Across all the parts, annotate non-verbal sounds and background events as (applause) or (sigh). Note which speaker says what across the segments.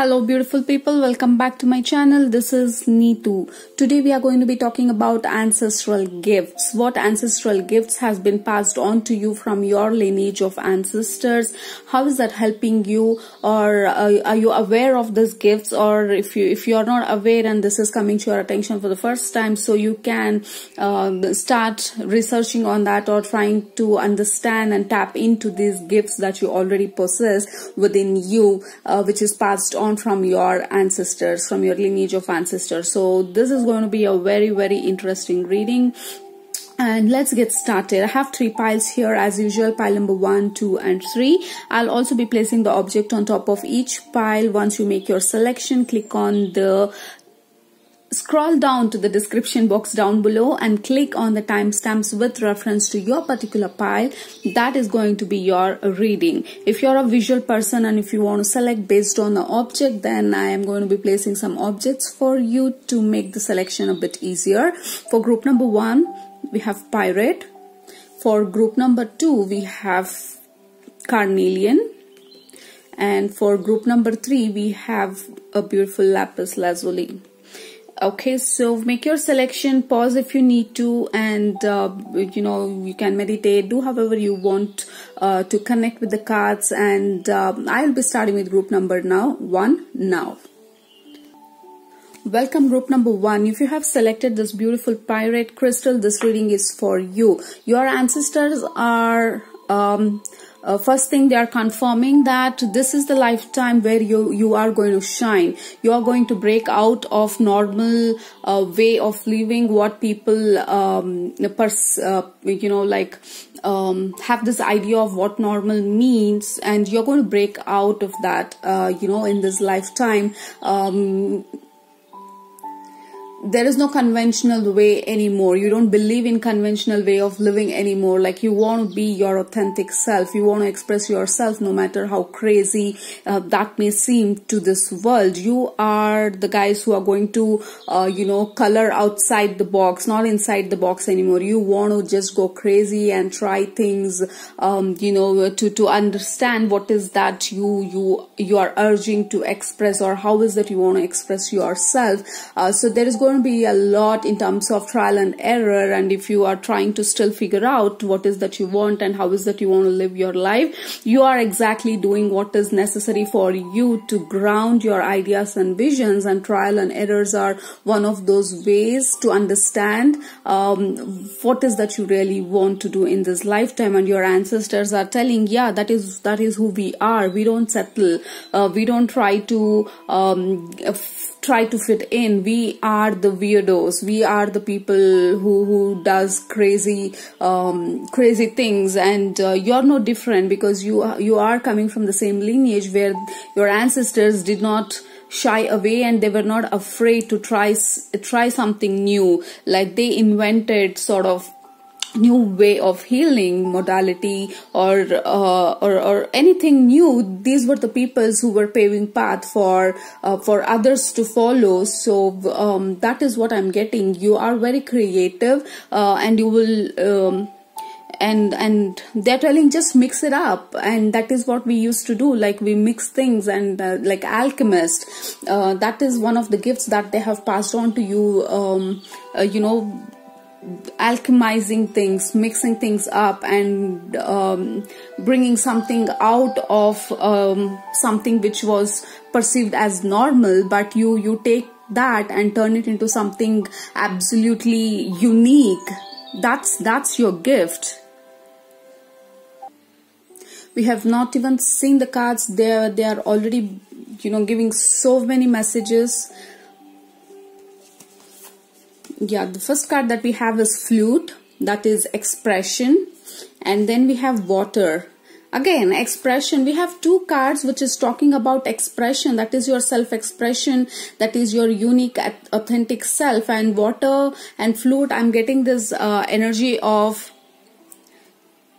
Speaker 1: Hello beautiful people, welcome back to my channel. This is Neethu. Today we are going to be talking about ancestral gifts. What ancestral gifts has been passed on to you from your lineage of ancestors. How is that helping you or uh, are you aware of these gifts or if you if you are not aware and this is coming to your attention for the first time so you can uh, start researching on that or trying to understand and tap into these gifts that you already possess within you uh, which is passed on from your ancestors, from your lineage of ancestors. So this is going to be a very, very interesting reading. And let's get started. I have three piles here as usual pile number one two and three. I'll also be placing the object on top of each pile. Once you make your selection click on the Scroll down to the description box down below and click on the timestamps with reference to your particular pile. That is going to be your reading. If you're a visual person and if you want to select based on the object, then I am going to be placing some objects for you to make the selection a bit easier. For group number one, we have pyrite. For group number two, we have carnelian. And for group number three, we have a beautiful lapis lazuli okay so make your selection pause if you need to and uh, you know you can meditate do however you want uh, to connect with the cards and uh, i'll be starting with group number now one now Welcome group number one. If you have selected this beautiful pyrite crystal, this reading is for you. Your ancestors are um, uh, first thing they are confirming that this is the lifetime where you you are going to shine. You are going to break out of normal uh, way of living what people um, pers- uh, you know like um, have this idea of what normal means and you're going to break out of that uh, you know in this lifetime. Um, there is no conventional way anymore. You don't believe in conventional way of living anymore. Like you want to be your authentic self. You want to express yourself no matter how crazy uh, that may seem to this world. You are the guys who are going to uh, you know color outside the box not inside the box anymore. You want to just go crazy and try things um, you know to to understand what is that you you you are urging to express or how is that you want to express yourself. Uh, so there is going going to be a lot in terms of trial and error and if you are trying to still figure out what is that you want and how is that you want to live your life you are exactly doing what is necessary for you to ground your ideas and visions and trial and errors are one of those ways to understand um, what is that you really want to do in this lifetime. And your ancestors are telling yeah that is that is who we are. We don't settle. Uh, we don't try to um, try to fit in. We are the weirdos. We are the people who who does crazy um, crazy things. And uh, you're no different because you you are coming from the same lineage where your ancestors did not shy away and they were not afraid to try try something new. Like they invented sort of new way of healing modality or, uh, or or anything new these were the peoples who were paving path for uh, for others to follow. So um, that is what i'm getting. You are very creative uh, and you will um, and and they're telling just mix it up. And that is what we used to do. Like we mix things and uh, like alchemist uh, that is one of the gifts that they have passed on to you um, uh, you know alchemizing things, mixing things up, and um, bringing something out of um, something which was perceived as normal, but you you take that and turn it into something absolutely unique. That's that's your gift. We have not even seen the cards. They they are already you know giving so many messages yeah the first card that we have is flute. That is expression. And then we have water. Again expression. We have two cards which is talking about expression. That is your self expression that is your unique authentic self. And water and flute i'm getting this uh, energy of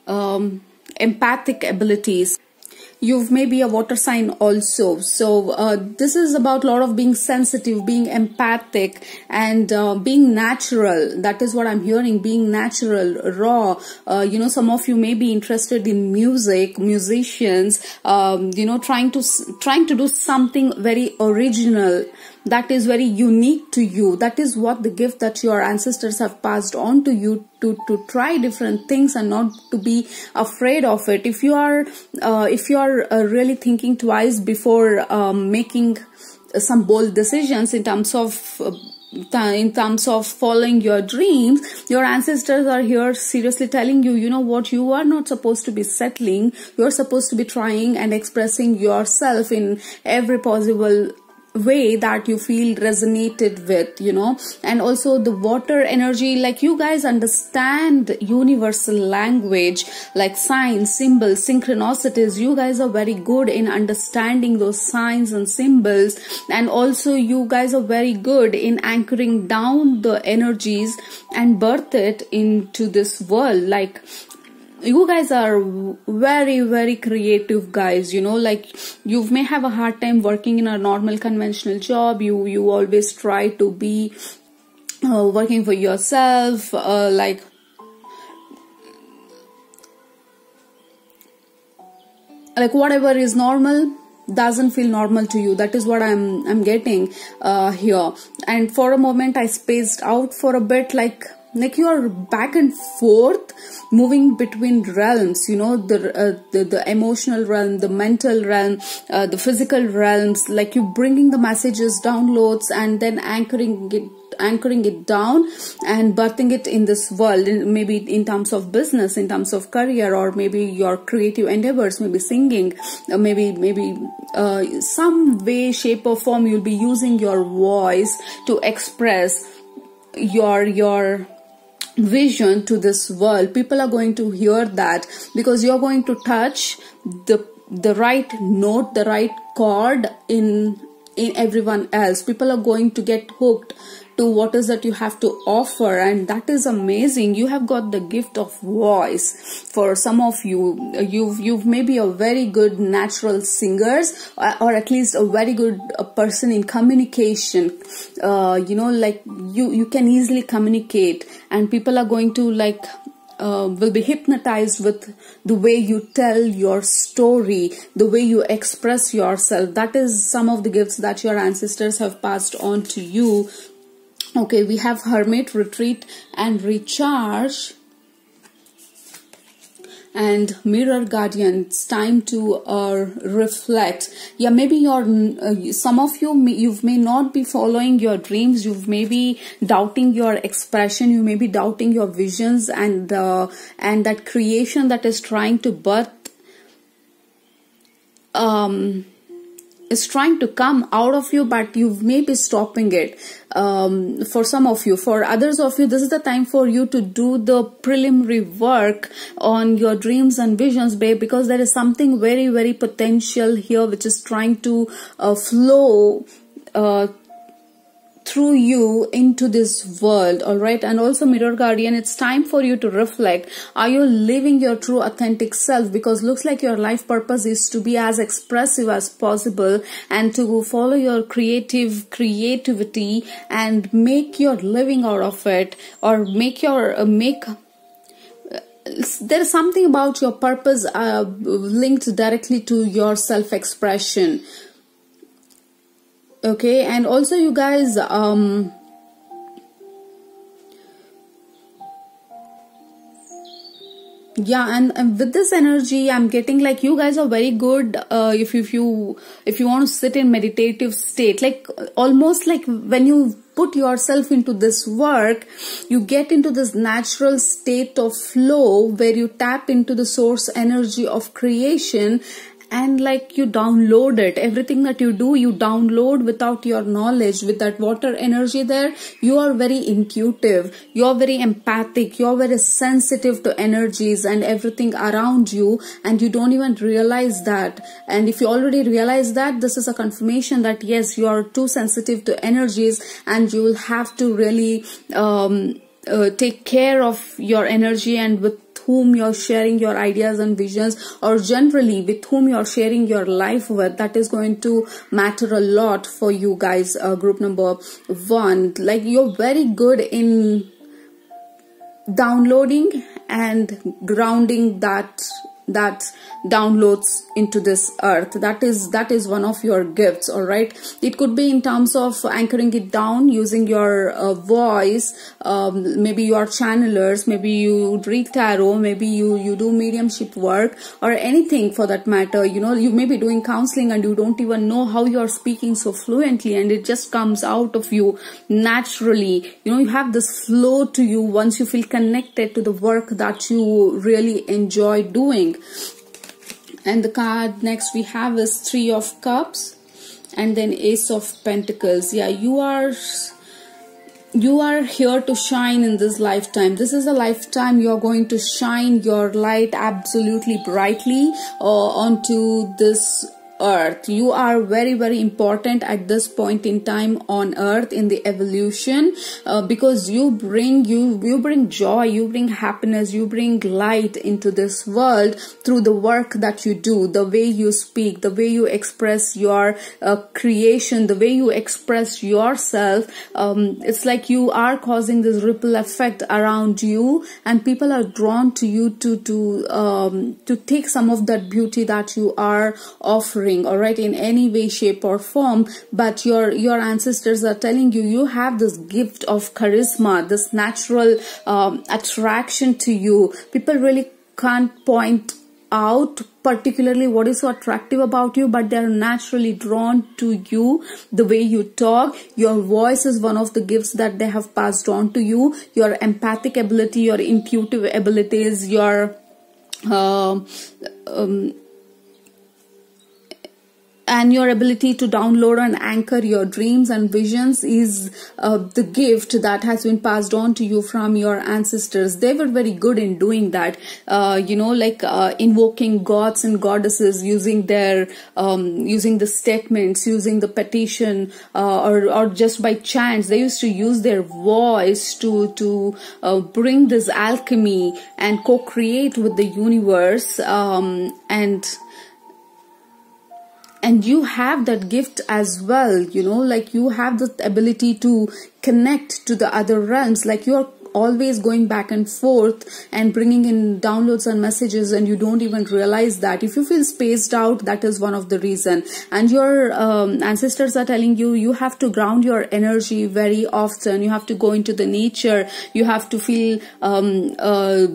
Speaker 1: um, empathic abilities you've maybe a water sign also. So uh, this is about a lot of being sensitive being empathic and uh, being natural. That is what i'm hearing being natural raw. Uh, you know some of you may be interested in music musicians um, you know trying to trying to do something very original that is very unique to you. That is what the gift that your ancestors have passed on to you to to try different things and not to be afraid of it. If you are uh, if you are uh, really thinking twice before um, making some bold decisions in terms of uh, in terms of following your dreams your ancestors are here seriously telling you you know what you are not supposed to be settling. You're supposed to be trying and expressing yourself in every possible way that you feel resonated with you know? And also the water energy like you guys understand universal language like signs symbols synchronicities you guys are very good in understanding those signs and symbols. And also you guys are very good in anchoring down the energies and birth it into this world. Like you guys are very very creative guys you know like you may have a hard time working in a normal conventional job. You you always try to be uh, working for yourself uh, like like whatever is normal doesn't feel normal to you. That is what i'm i'm getting uh, here. And for a moment i spaced out for a bit like like you are back and forth moving between realms you know the uh, the, the emotional realm the mental realm uh, the physical realms. Like you bringing the messages downloads and then anchoring it anchoring it down and birthing it in this world maybe in terms of business in terms of career or maybe your creative endeavors maybe singing uh, maybe maybe uh, some way shape or form you'll be using your voice to express your your vision to this world people are going to hear that because you're going to touch the the right note the right chord in in everyone else. People are going to get hooked to what is that you have to offer and that is amazing. You have got the gift of voice for some of you. You've you've maybe a very good natural singers uh, or at least a very good a person in communication. Uh, you know like you you can easily communicate and people are going to like uh, will be hypnotized with the way you tell your story, the way you express yourself. That is some of the gifts that your ancestors have passed on to you okay we have hermit retreat and recharge. And mirror guardian it's time to uh, reflect. Yeah maybe your uh, some of you may, you may not be following your dreams. You may be doubting your expression. You may be doubting your visions and uh, and that creation that is trying to birth um is trying to come out of you but you may be stopping it um, for some of you. For others of you this is the time for you to do the preliminary work on your dreams and visions babe because there is something very very potential here which is trying to uh, flow uh, through you into this world all right? And also mirror guardian it's time for you to reflect. Are you living your true authentic self? Because looks like your life purpose is to be as expressive as possible and to follow your creative creativity and make your living out of it or make your uh, make there is something about your purpose uh, linked directly to your self expression okay and also you guys um yeah and, and, with this energy i'm getting like you guys are very good uh, if, if you if you want to sit in meditative state like almost like when you put yourself into this work you get into this natural state of flow where you tap into the source energy of creation and like you download it. Everything that you do you download without your knowledge with that water energy there. You are very intuitive. You're very empathic. You're very sensitive to energies and everything around you. And you don't even realize that. And if you already realize that this is a confirmation that yes you are too sensitive to energies and you will have to really um, uh, take care of your energy and with whom you're sharing your ideas and visions or generally with whom you're sharing your life with that is going to matter a lot for you guys uh, group number one. Like you're very good in downloading and grounding that that downloads into this earth. That is that is one of your gifts all right? It could be in terms of anchoring it down using your uh, voice um, maybe you are channelers maybe you read tarot maybe you you do mediumship work or anything for that matter you know? You may be doing counseling and you don't even know how you are speaking so fluently and it just comes out of you naturally. You know you have this flow to you once you feel connected to the work that you really enjoy doing and the card next we have is three of cups and then ace of pentacles. Yeah you are you are here to shine in this lifetime. This is a lifetime you're going to shine your light absolutely brightly uh, onto this earth. You are very very important at this point in time on earth in the evolution uh, because you bring you you bring joy you bring happiness you bring light into this world through the work that you do the way you speak the way you express your uh, creation the way you express yourself. Um, it's like you are causing this ripple effect around you and people are drawn to you to to um, to take some of that beauty that you are offering suffering all right in any way shape or form but your your ancestors are telling you you have this gift of charisma this natural um, attraction to you. People really can't point out particularly what is so attractive about you but they're naturally drawn to you the way you talk. Your voice is one of the gifts that they have passed on to you. Your empathic ability your intuitive abilities your uh, um, and your ability to download and anchor your dreams and visions is uh, the gift that has been passed on to you from your ancestors. They were very good in doing that. Uh, you know like uh, invoking gods and goddesses using their um, using the statements using the petition uh, or, or just by chance. They used to use their voice to to uh, bring this alchemy and co-create with the universe um, and and you have that gift as well you know like you have the ability to connect to the other realms. Like you're always going back and forth and bringing in downloads and messages and you don't even realize that. If you feel spaced out that is one of the reason. And your um, ancestors are telling you you have to ground your energy very often. You have to go into the nature. You have to feel um, uh,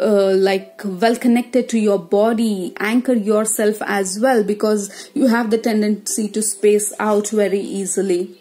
Speaker 1: uh, like well connected to your body anchor yourself as well because you have the tendency to space out very easily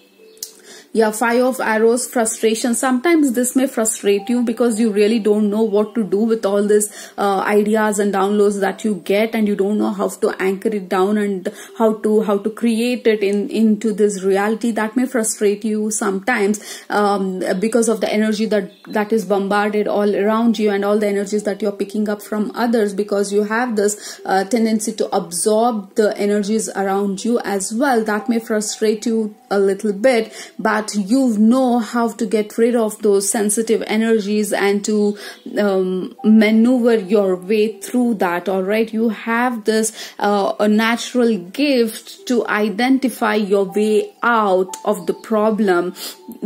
Speaker 1: yeah five of arrows frustration. Sometimes this may frustrate you because you really don't know what to do with all these uh, ideas and downloads that you get and you don't know how to anchor it down and how to how to create it in into this reality that may frustrate you sometimes um, because of the energy that that is bombarded all around you and all the energies that you're picking up from others because you have this uh, tendency to absorb the energies around you as well. That may frustrate you a little bit but you know how to get rid of those sensitive energies and to um, maneuver your way through that all right you have this uh, a natural gift to identify your way out of the problem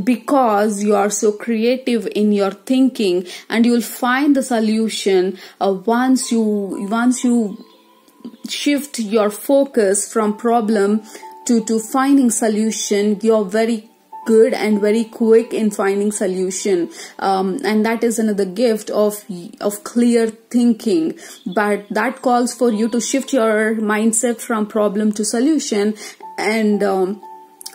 Speaker 1: because you are so creative in your thinking and you'll find the solution uh, once you once you shift your focus from problem to, to finding solution you're very good and very quick in finding solution. Um, and that is another gift of of clear thinking. But that calls for you to shift your mindset from problem to solution and um,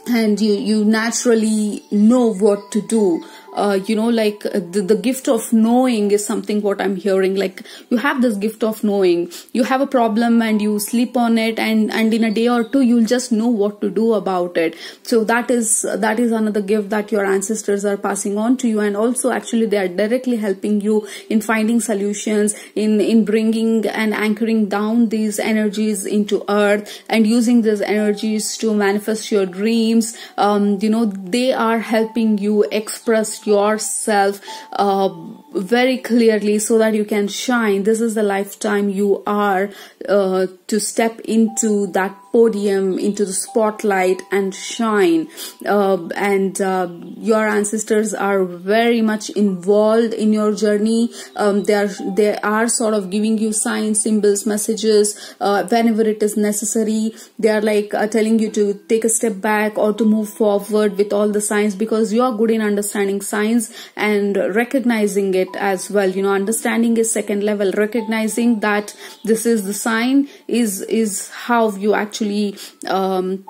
Speaker 1: and you you naturally know what to do uh, you know like uh, the, the gift of knowing is something what i'm hearing. Like you have this gift of knowing. You have a problem and you sleep on it and and in a day or two you'll just know what to do about it. So that is that is another gift that your ancestors are passing on to you. And also actually they are directly helping you in finding solutions in in bringing and anchoring down these energies into earth and using these energies to manifest your dreams. Um, you know they are helping you express yourself uh, very clearly so that you can shine. This is the lifetime you are uh, to step into that podium into the spotlight and shine. Uh, and uh, your ancestors are very much involved in your journey. Um, they are they are sort of giving you signs symbols messages uh, whenever it is necessary. They are like uh, telling you to take a step back or to move forward with all the signs because you are good in understanding signs and recognizing it as well. You know understanding is second level recognizing that this is the sign is is how you actually um,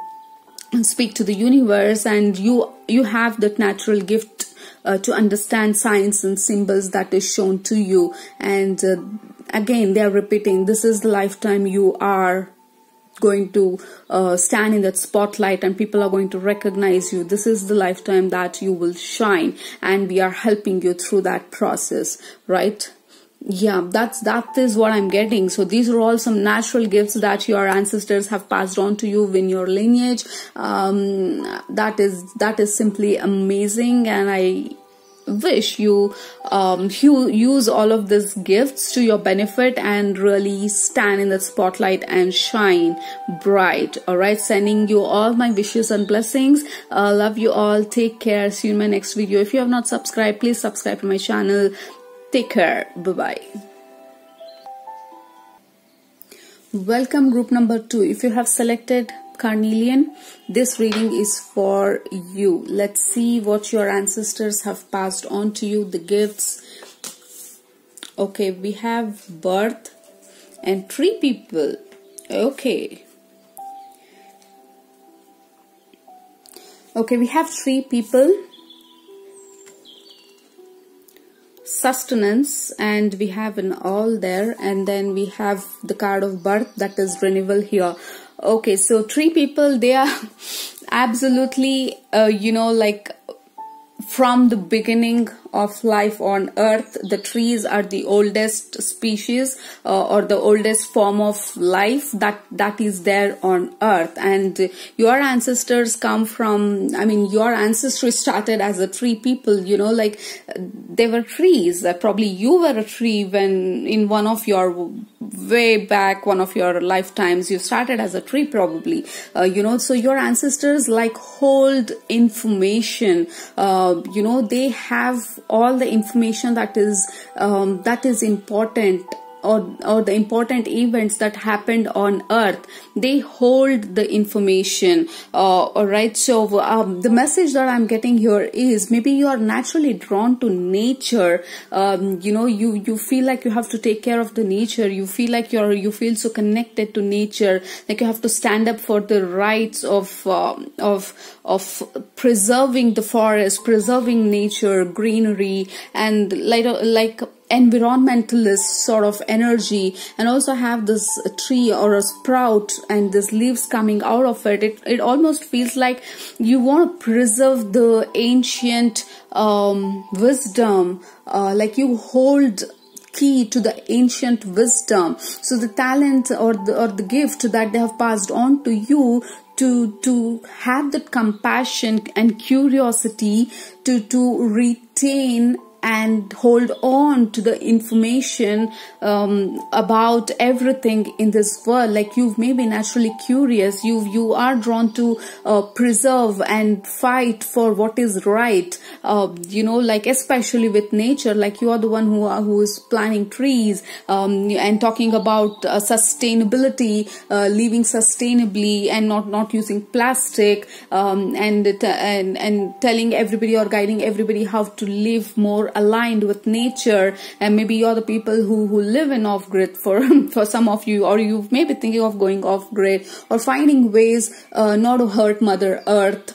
Speaker 1: speak to the universe and you you have that natural gift uh, to understand signs and symbols that is shown to you. And uh, again they are repeating this is the lifetime you are going to uh, stand in that spotlight and people are going to recognize you. This is the lifetime that you will shine and we are helping you through that process right? Yeah that's that is what i'm getting. So these are all some natural gifts that your ancestors have passed on to you in your lineage. Um, that is that is simply amazing and i wish you um, you use all of these gifts to your benefit and really stand in the spotlight and shine bright. All right sending you all my wishes and blessings. Uh, love you all. Take care. See you in my next video. If you have not subscribed please subscribe to my channel. Take care. Bye bye welcome group number two. If you have selected carnelian this reading is for you. Let's see what your ancestors have passed on to you the gifts. Okay we have birth and three people. Okay. Okay we have three people. Sustenance and we have an all there. And then we have the card of birth that is renewal here okay so three people they are (laughs) absolutely uh, you know like from the beginning of life on earth the trees are the oldest species uh, or the oldest form of life that that is there on earth. And your ancestors come from i mean your ancestry started as a tree people you know like they were trees. Uh, probably you were a tree when in one of your way back one of your lifetimes you started as a tree probably. Uh, you know so your ancestors like hold information. Uh, you know they have all the information that is um, that is important or, or the important events that happened on earth they hold the information uh, all right? So um, the message that i'm getting here is maybe you are naturally drawn to nature. Um, you know you you feel like you have to take care of the nature. You feel like you're you feel so connected to nature like you have to stand up for the rights of uh, of of preserving the forest preserving nature greenery and like like environmentalist sort of energy and also have this tree or a sprout and this leaves coming out of it it, it almost feels like you want to preserve the ancient um, wisdom uh, like you hold key to the ancient wisdom. So the talent or the or the gift that they have passed on to you to to have that compassion and curiosity to to retain and hold on to the information um, about everything in this world. Like you may be naturally curious. You you are drawn to uh, preserve and fight for what is right. Uh, you know like especially with nature. Like you are the one who are who is planting trees um, and talking about uh, sustainability uh, living sustainably and not not using plastic um, and and and telling everybody or guiding everybody how to live more aligned with nature and maybe you're the people who, who live in off-grid for, (laughs) for some of you or you may be thinking of going off-grid or finding ways uh, not to hurt Mother Earth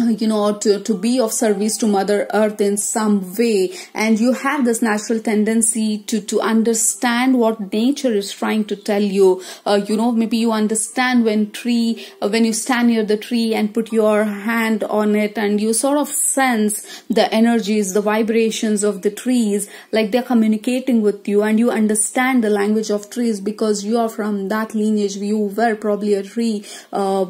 Speaker 1: (laughs) you know to, to be of service to mother earth in some way. And you have this natural tendency to to understand what nature is trying to tell you. Uh, you know maybe you understand when tree uh, when you stand near the tree and put your hand on it and you sort of sense the energies the vibrations of the trees like they're communicating with you and you understand the language of trees because you are from that lineage. You were probably a tree uh,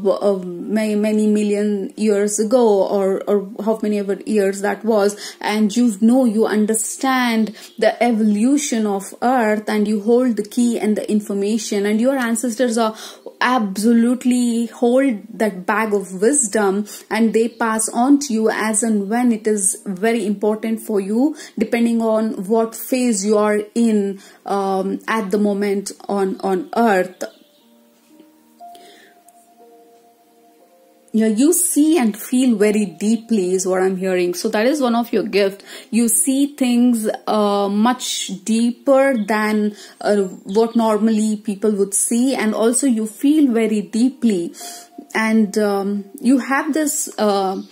Speaker 1: many many million years ago ago or, or how many ever years that was and you know you understand the evolution of earth and you hold the key and the information and your ancestors are absolutely hold that bag of wisdom and they pass on to you as and when it is very important for you depending on what phase you are in um, at the moment on on earth yeah you see and feel very deeply is what i'm hearing. So that is one of your gift. You see things uh, much deeper than uh, what normally people would see. And also you feel very deeply. And um, you have this uh,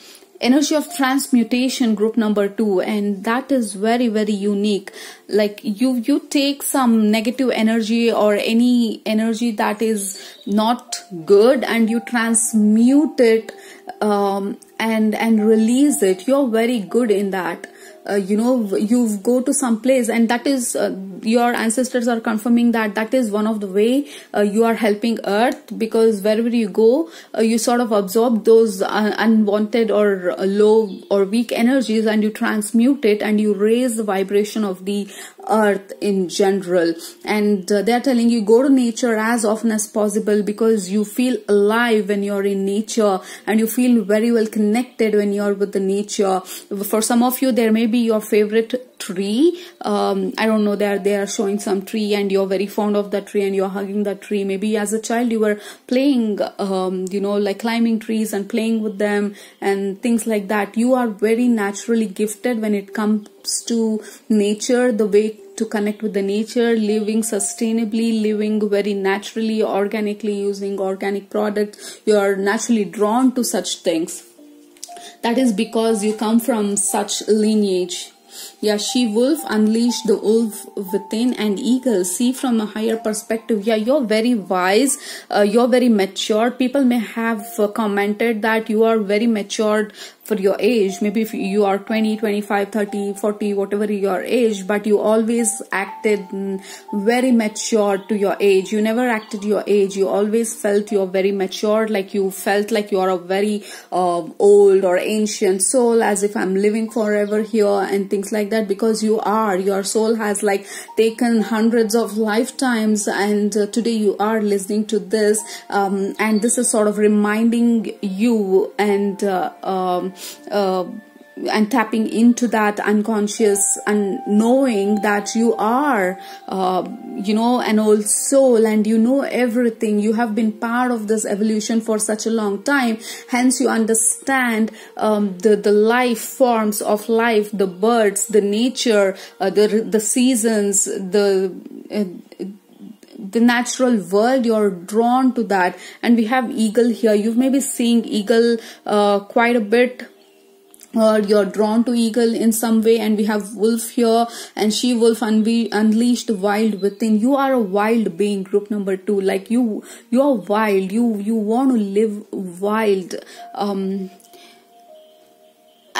Speaker 1: energy of transmutation group number two and that is very very unique. Like you you take some negative energy or any energy that is not good and you transmute it um, and and release it. You're very good in that uh, you know you go to some place and that is uh, your ancestors are confirming that that is one of the way uh, you are helping earth because wherever you go uh, you sort of absorb those unwanted or low or weak energies and you transmute it and you raise the vibration of the earth in general. And uh, they're telling you go to nature as often as possible because you feel alive when you're in nature and you feel very well connected when you're with the nature. For some of you there may be your favorite tree. Um, i don't know they are they are showing some tree and you're very fond of that tree and you're hugging that tree. Maybe as a child you were playing um, you know like climbing trees and playing with them and things like that. You are very naturally gifted when it comes to nature the way to connect with the nature living sustainably living very naturally organically using organic products you are naturally drawn to such things that is because you come from such lineage yeah, she wolf unleashed the wolf within and eagle see from a higher perspective. Yeah, you're very wise. Uh, you're very mature. People may have uh, commented that you are very matured for your age. Maybe if you are 20 25 30 40 whatever your age but you always acted very mature to your age. You never acted your age. You always felt you're very mature like you felt like you are a very uh, old or ancient soul as if i'm living forever here and things like that because you are. Your soul has like taken hundreds of lifetimes and uh, today you are listening to this um, and this is sort of reminding you and uh, um, and tapping into that unconscious and knowing that you are uh, you know an old soul and you know everything. You have been part of this evolution for such a long time. Hence you understand um, the the life forms of life the birds the nature uh, the the seasons the uh, the natural world you're drawn to that. And we have eagle here. You may be seeing eagle uh, quite a bit. Or you're drawn to eagle in some way. And we have wolf here. And she wolf unbe- unleashed wild within. You are a wild being group number two. Like you you are wild. You you want to live wild. Um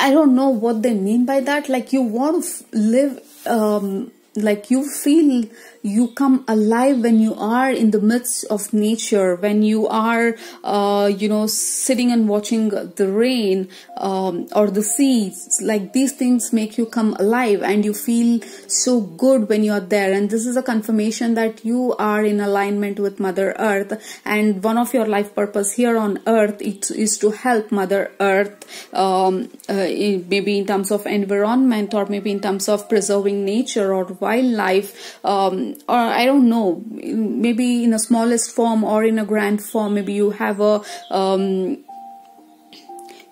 Speaker 1: i don't know what they mean by that. Like you want to live um like you feel you come alive when you are in the midst of nature when you are uh, you know sitting and watching the rain um, or the seas. Like these things make you come alive and you feel so good when you are there. And this is a confirmation that you are in alignment with mother earth. And one of your life purpose here on earth is to help mother earth um, uh, maybe in terms of environment or maybe in terms of preserving nature or wildlife um, or I don't know, maybe in a smallest form or in a grand form, maybe you have a um,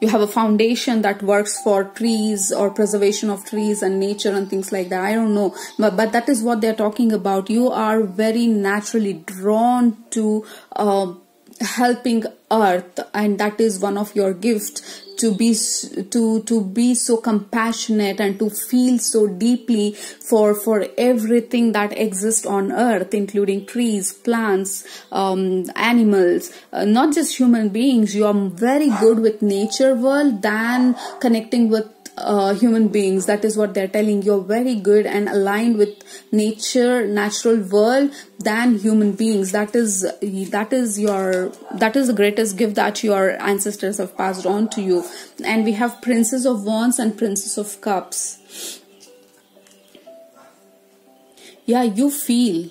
Speaker 1: you have a foundation that works for trees or preservation of trees and nature and things like that. I don't know. But, but that is what they're talking about. You are very naturally drawn to uh, helping earth and that is one of your gifts to be to to be so compassionate and to feel so deeply for for everything that exists on earth including trees plants um, animals uh, not just human beings. You are very good with nature world than connecting with uh, human beings. That is what they're telling. You're very good and aligned with nature natural world than human beings. That is that is your that is the greatest gift that your ancestors have passed on to you. And we have princess of wands and princess of cups. Yeah you feel.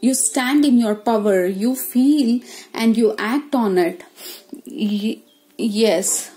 Speaker 1: You stand in your power. You feel and you act on it. Yes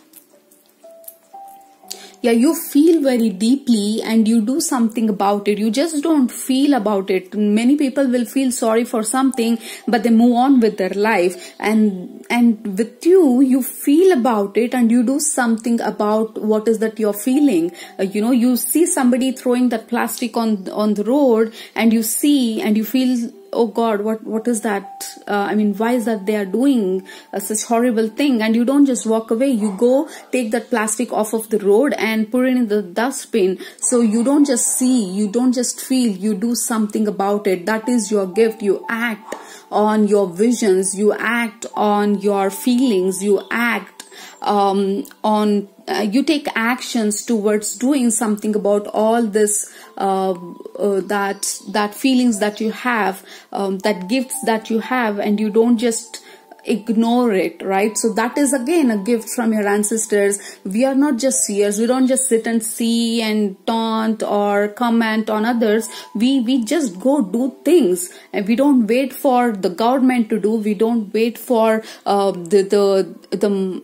Speaker 1: yeah you feel very deeply and you do something about it. You just don't feel about it. Many people will feel sorry for something but they move on with their life. And and with you you feel about it and you do something about what is that you're feeling. Uh, you know you see somebody throwing that plastic on on the road and you see and you feel oh god what what is that uh, i mean why is that they are doing uh, such horrible thing? And you don't just walk away. You go take that plastic off of the road and put it in the dustbin. So you don't just see you don't just feel you do something about it. That is your gift. You act on your visions. You act on your feelings. You act um, on uh, you take actions towards doing something about all this uh, uh, that that feelings that you have um, that gifts that you have and you don't just ignore it right? So that is again a gift from your ancestors. We are not just seers. We don't just sit and see and taunt or comment on others. We we just go do things. And we don't wait for the government to do. We don't wait for uh, the the the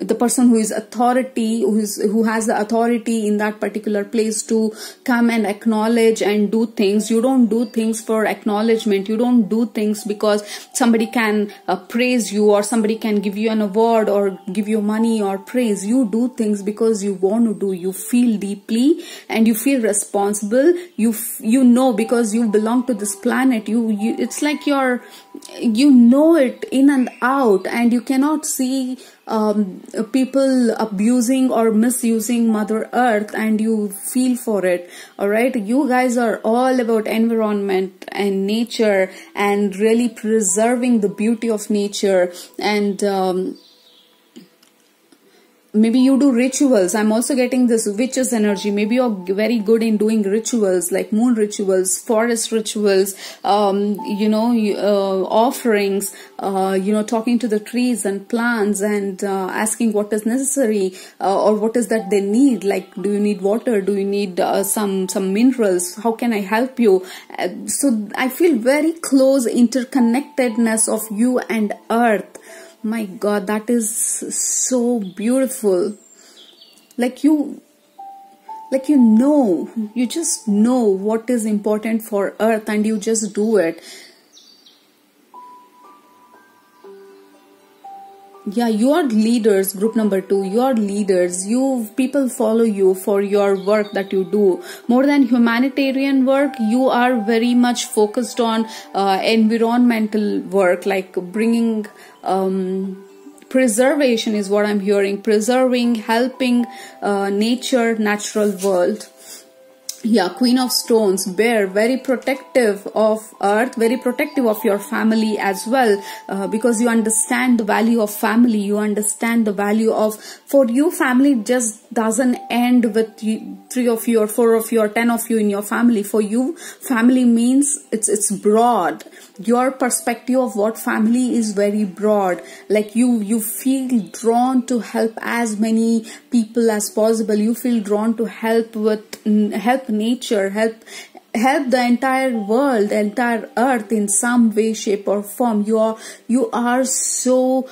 Speaker 1: the person who is authority who is who has the authority in that particular place to come and acknowledge and do things. You don't do things for acknowledgement. You don't do things because somebody can uh, praise you or somebody can give you an award or give you money or praise. You do things because you want to do. You feel deeply and you feel responsible. You you know because you belong to this planet. You, you it's like you're you know it in and out and you cannot see um, people abusing or misusing mother earth and you feel for it all right? You guys are all about environment and nature and really preserving the beauty of nature and um, maybe you do rituals. I'm also getting this witches energy. Maybe you're very good in doing rituals like moon rituals forest rituals um, you know uh, offerings uh, you know talking to the trees and plants and uh, asking what is necessary uh, or what is that they need. Like do you need water? Do you need uh, some some minerals? How can i help you? Uh, so i feel very close interconnectedness of you and earth my god that is so beautiful. Like you like you know you just know what is important for earth and you just do it. Yeah you are leaders group number two. You are leaders. You people follow you for your work that you do. More than humanitarian work you are very much focused on uh, environmental work like bringing um, preservation is what i'm hearing. Preserving helping uh, nature natural world. Yeah queen of stones bear very protective of earth very protective of your family as well uh, because you understand the value of family. You understand the value of for you family just doesn't end with you, three of you or four of you or ten of you in your family for you family means it's it's broad. Your perspective of what family is very broad. Like you you feel drawn to help as many people as possible. You feel drawn to help with help nature help help the entire world entire earth in some way shape or form. You are you are so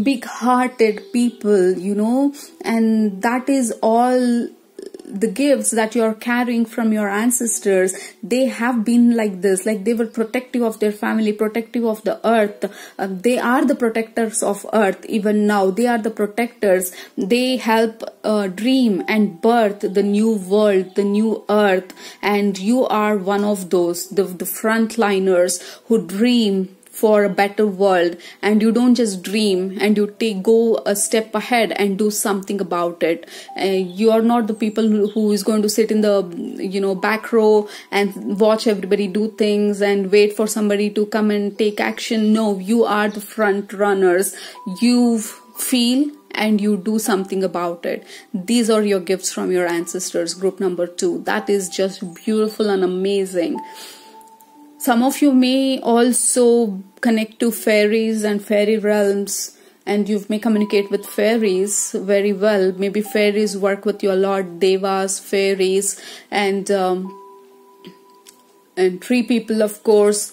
Speaker 1: big hearted people you know and that is all the gifts that you're carrying from your ancestors they have been like this like they were protective of their family protective of the earth. Uh, they are the protectors of earth even now. They are the protectors. They help uh, dream and birth the new world the new earth and you are one of those the, the frontliners who dream for a better world and you don't just dream and you take go a step ahead and do something about it. Uh, you are not the people who, is going to sit in the you know back row and watch everybody do things and wait for somebody to come and take action. No you are the front runners. You feel and you do something about it. These are your gifts from your ancestors group number 2 that is just beautiful and amazing some of you may also connect to fairies and fairy realms and you may communicate with fairies very well. Maybe fairies work with your Lord Devas, fairies, and um, and tree people, of course.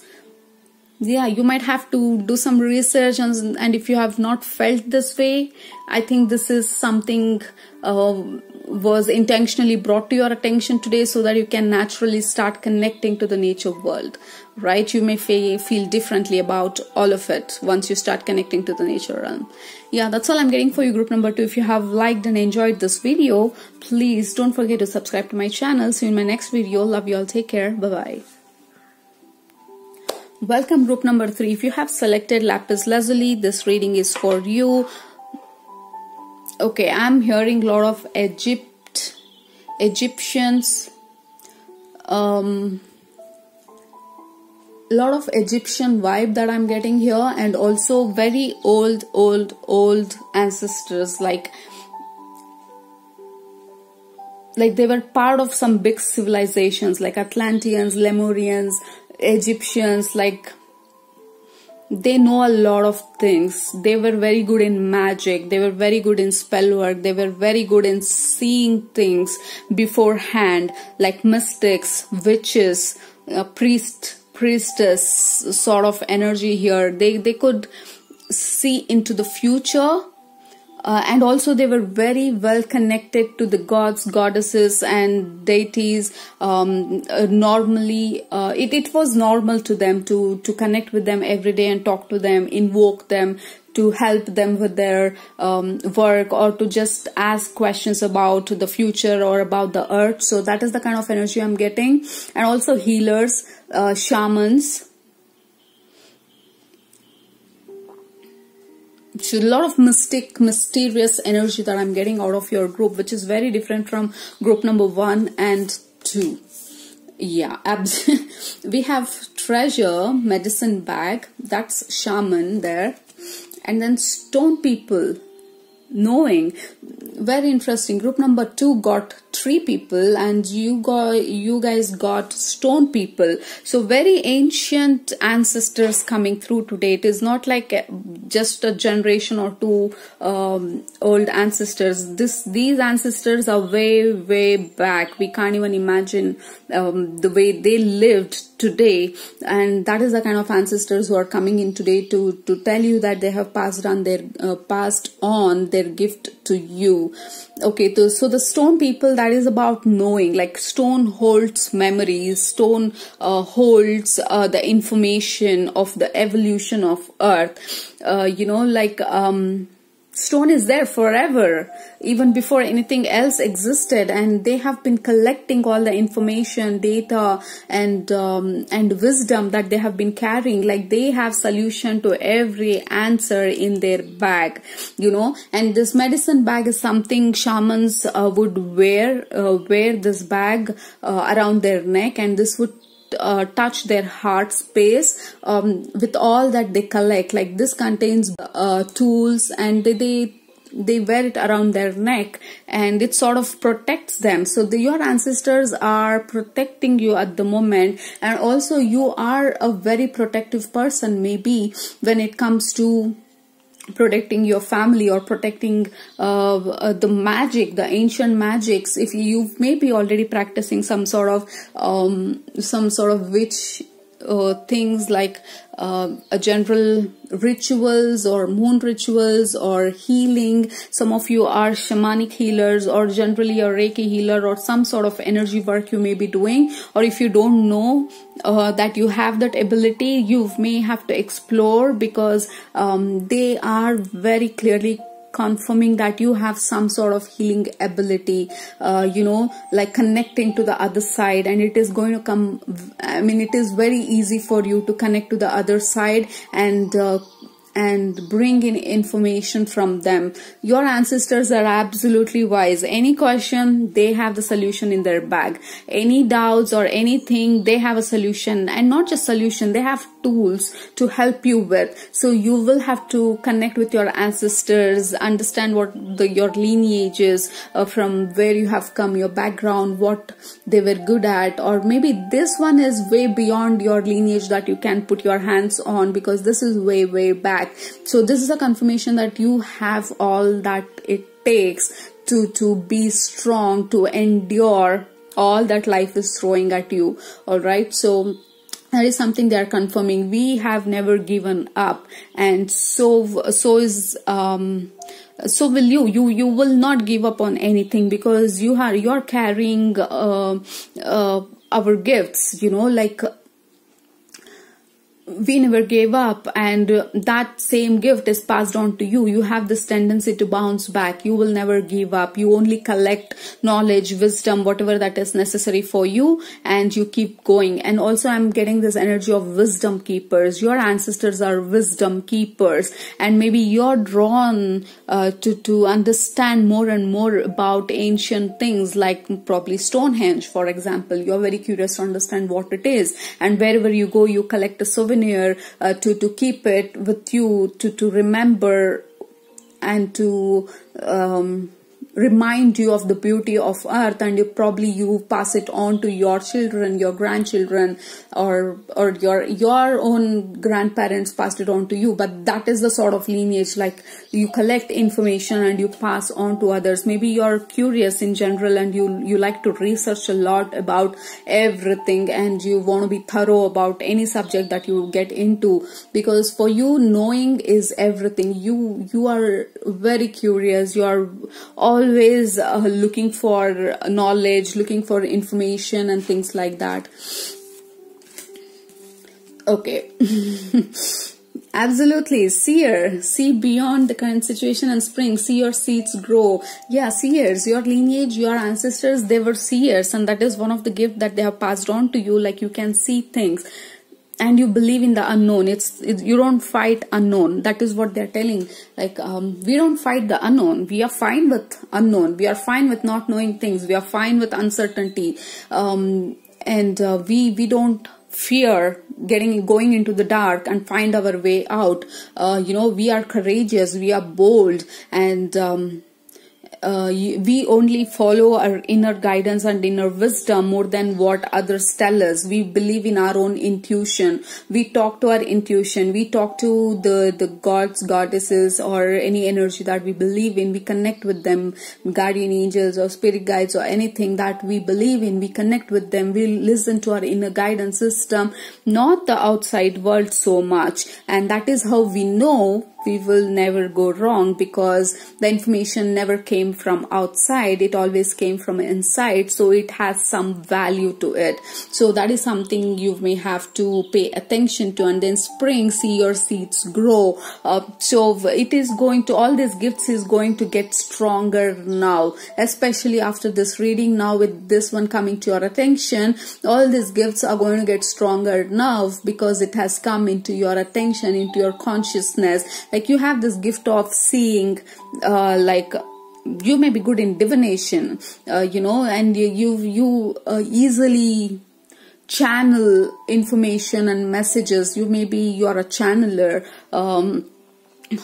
Speaker 1: Yeah, you might have to do some research, and, and if you have not felt this way, I think this is something uh, was intentionally brought to your attention today so that you can naturally start connecting to the nature world right? You may feel differently about all of it once you start connecting to the nature realm. Yeah that's all i'm getting for you group number two. If you have liked and enjoyed this video please don't forget to subscribe to my channel. See you in my next video. Love you all. Take care. Bye bye welcome group number three. If you have selected lapis lazuli this reading is for you okay i'm hearing a lot of egypt egyptians um a lot of egyptian vibe that i'm getting here and also very old old old ancestors like like they were part of some big civilizations like atlanteans lemurians egyptians like they know a lot of things. They were very good in magic. They were very good in spell work. They were very good in seeing things beforehand, like mystics, witches, uh, priest, priestess sort of energy here. They they could see into the future uh, and also they were very well connected to the gods goddesses and deities. Um, uh, normally uh, it, it was normal to them to to connect with them every day and talk to them invoke them to help them with their um, work or to just ask questions about the future or about the earth. So that is the kind of energy i'm getting. And also healers uh, shamans a lot of mystic mysterious energy that i'm getting out of your group which is very different from group number one and two. Yeah (laughs) we have treasure medicine bag. That's shaman there. And then stone people knowing. Very interesting. Group number two got three people and you got you guys got stone people. So very ancient ancestors coming through today. It is not like just a generation or two um, old ancestors. This these ancestors are way way back. We can't even imagine um, the way they lived today and that is the kind of ancestors who are coming in today to to tell you that they have passed on their uh, passed on their gift to you. Okay so, so the stone people that is about knowing like stone holds memories stone uh, holds uh, the information of the evolution of earth. Uh, you know like um stone is there forever even before anything else existed and they have been collecting all the information data and um, and wisdom that they have been carrying. Like they have solution to every answer in their bag you know? And this medicine bag is something shamans uh, would wear uh, wear this bag uh, around their neck and this would uh, touch their heart space um, with all that they collect. Like this contains uh, tools and they, they they wear it around their neck and it sort of protects them. So the, your ancestors are protecting you at the moment and also you are a very protective person maybe when it comes to protecting your family or protecting uh, uh, the magic the ancient magics. If you may be already practicing some sort of um, some sort of witch uh, things like uh, a general rituals or moon rituals or healing. Some of you are shamanic healers or generally a Reiki healer or some sort of energy work you may be doing. Or if you don't know uh, that you have that ability, you may have to explore because um, they are very clearly confirming that you have some sort of healing ability uh, you know like connecting to the other side and it is going to come i mean it is very easy for you to connect to the other side and uh, and bring in information from them. Your ancestors are absolutely wise. Any question, they have the solution in their bag. Any doubts or anything, they have a solution and not just solution, they have tools to help you with. So you will have to connect with your ancestors, understand what the, your lineage is, uh, from where you have come, your background, what they were good at, or maybe this one is way beyond your lineage that you can put your hands on because this is way, way back. So this is a confirmation that you have all that it takes to, to be strong, to endure all that life is throwing at you. All right. So that is something they are confirming. We have never given up and so so is um so will you. You you will not give up on anything because you are you're carrying uh, uh, our gifts you know like we never gave up and that same gift is passed on to you. You have this tendency to bounce back. You will never give up. You only collect knowledge wisdom whatever that is necessary for you and you keep going. And also i'm getting this energy of wisdom keepers. Your ancestors are wisdom keepers. And maybe you're drawn uh, to to understand more and more about ancient things like probably stonehenge for example. You're very curious to understand what it is. And wherever you go you collect a souvenir souvenir uh, to to keep it with you to to remember and to um, remind you of the beauty of earth and you probably you pass it on to your children your grandchildren or or your your own grandparents passed it on to you. But that is the sort of lineage like you collect information and you pass on to others. Maybe you're curious in general and you you like to research a lot about everything and you want to be thorough about any subject that you get into. Because for you knowing is everything. You you are very curious. You are all always uh, looking for knowledge, looking for information and things like that. Okay. (laughs) Absolutely. Seer. See beyond the current situation and spring. See your seeds grow. Yeah, seers. Your lineage, your ancestors, they were seers and that is one of the gifts that they have passed on to you. Like you can see things and you believe in the unknown. It's, it's, you don't fight unknown. That is what they're telling. Like um, we don't fight the unknown. We are fine with unknown. We are fine with not knowing things. We are fine with uncertainty. Um, and uh, we we don't fear getting going into the dark and find our way out. Uh, you know we are courageous. We are bold. And um, uh, we only follow our inner guidance and inner wisdom more than what others tell us. We believe in our own intuition. We talk to our intuition. We talk to the, the gods, goddesses, or any energy that we believe in. We connect with them, guardian angels or spirit guides or anything that we believe in. We connect with them. We listen to our inner guidance system, not the outside world so much. And that is how we know we will never go wrong because the information never came from outside. It always came from inside. So it has some value to it. So that is something you may have to pay attention to and then spring see your seeds grow uh, so it is going to all these gifts is going to get stronger now especially after this reading. Now with this one coming to your attention all these gifts are going to get stronger now because it has come into your attention into your consciousness like you have this gift of seeing uh, like you may be good in divination uh, you know and you you, you uh, easily channel information and messages. You may be you are a channeler um,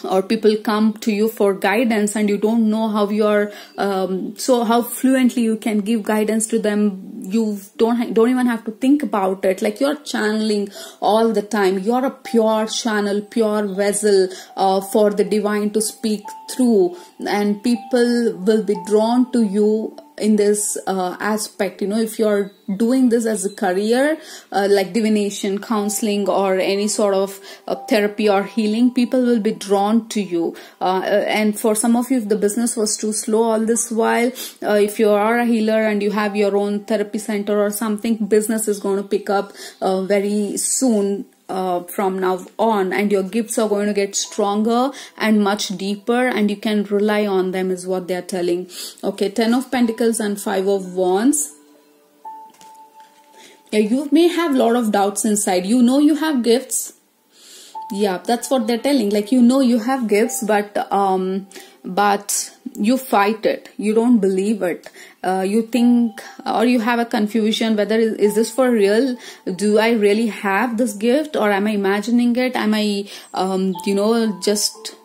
Speaker 1: or people come to you for guidance and you don't know how you're um, so how fluently you can give guidance to them you don't don't even have to think about it. Like you're channeling all the time. You're a pure channel pure vessel uh, for the divine to speak through. And people will be drawn to you in this uh, aspect you know if you're doing this as a career uh, like divination counseling or any sort of uh, therapy or healing people will be drawn to you. Uh, and for some of you if the business was too slow all this while uh, if you are a healer and you have your own therapy center or something business is going to pick up uh, very soon uh, from now on and your gifts are going to get stronger and much deeper and you can rely on them is what they are telling. Okay 10 of pentacles and 5 of wands. Yeah, you may have a lot of doubts inside. You know you have gifts. Yeah that's what they're telling. Like you know you have gifts but um but you fight it. You don't believe it. Uh, you think or you have a confusion whether is, is, this for real? Do i really have this gift or am i imagining it? Am i um, you know just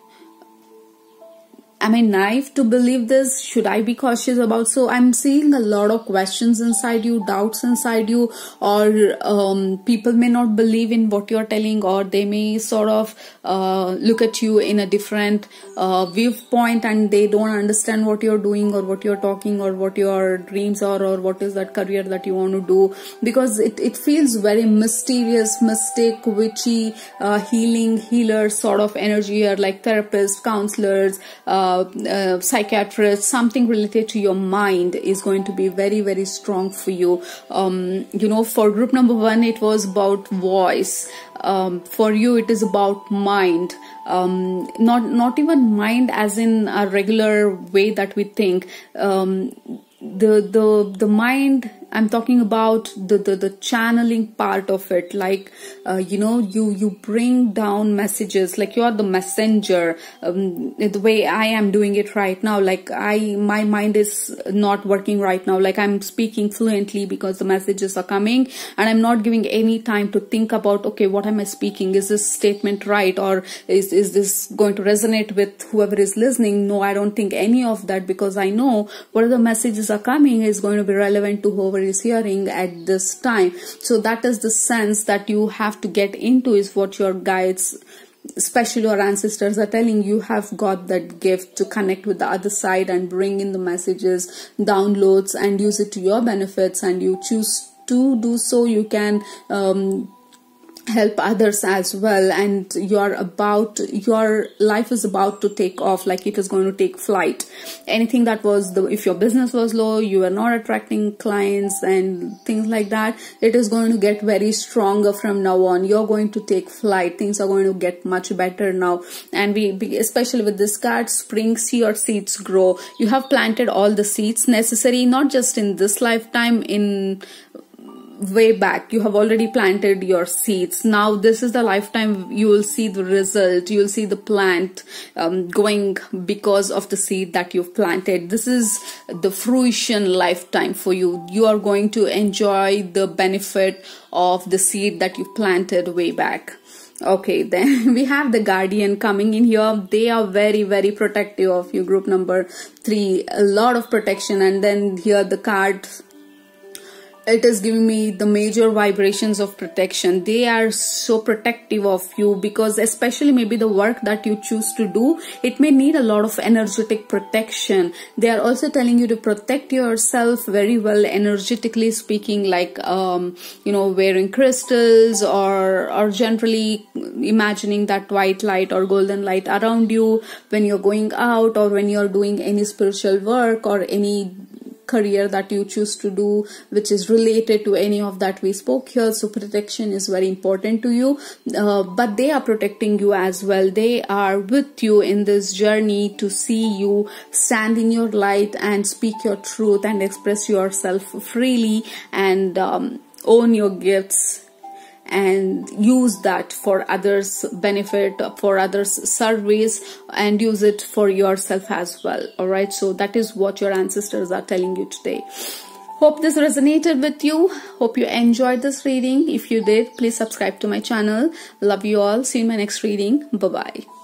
Speaker 1: am I naive to believe this? Should I be cautious about? So I'm seeing a lot of questions inside you, doubts inside you, or um, people may not believe in what you're telling, or they may sort of uh, look at you in a different uh, viewpoint and they don't understand what you're doing or what you're talking or what your dreams are or what is that career that you want to do because it, it feels very mysterious, mystic, witchy, uh, healing, healer sort of energy or like therapists, counselors, uh, uh, psychiatrist, something related to your mind is going to be very, very strong for you. Um, you know, for group number one, it was about voice. Um, for you, it is about mind. Um, not not even mind as in a regular way that we think. Um, the the the mind i'm talking about the the, the channeling part of it. Like uh, you know you you bring down messages. Like you are the messenger. Um, the way i am doing it right now like i my mind is not working right now. Like i'm speaking fluently because the messages are coming and i'm not giving any time to think about okay what am i speaking? Is this statement right or is is this going to resonate with whoever is listening? No i don't think any of that because i know what the messages are coming is going to be relevant to whoever is hearing at this time. So that is the sense that you have to get into is what your guides especially your ancestors are telling you have got that gift to connect with the other side and bring in the messages downloads and use it to your benefits. And you choose to do so. You can um, help others as well and you're about your life is about to take off like it is going to take flight. Anything that was the if your business was low you were not attracting clients and things like that it is going to get very stronger from now on. You're going to take flight. Things are going to get much better now. And we especially with this card spring see your seeds grow. You have planted all the seeds necessary not just in this lifetime in way back. You have already planted your seeds. Now this is the lifetime you will see the result. You will see the plant um, going because of the seed that you've planted. This is the fruition lifetime for you. You are going to enjoy the benefit of the seed that you planted way back. Okay (laughs) then we have the guardian coming in here. They are very very protective of you. Group number three a lot of protection. And then here the card it is giving me the major vibrations of protection. They are so protective of you because especially maybe the work that you choose to do it may need a lot of energetic protection. They are also telling you to protect yourself very well energetically speaking like um, you know wearing crystals or or generally imagining that white light or golden light around you when you're going out or when you're doing any spiritual work or any career that you choose to do which is related to any of that we spoke here. So protection is very important to you. Uh, but they are protecting you as well. They are with you in this journey to see you stand in your light and speak your truth and express yourself freely and um, own your gifts and use that for others benefit for others service and use it for yourself as well. All right? So that is what your ancestors are telling you today. Hope this resonated with you. Hope you enjoyed this reading. If you did please subscribe to my channel. Love you all. See you in my next reading. Bye bye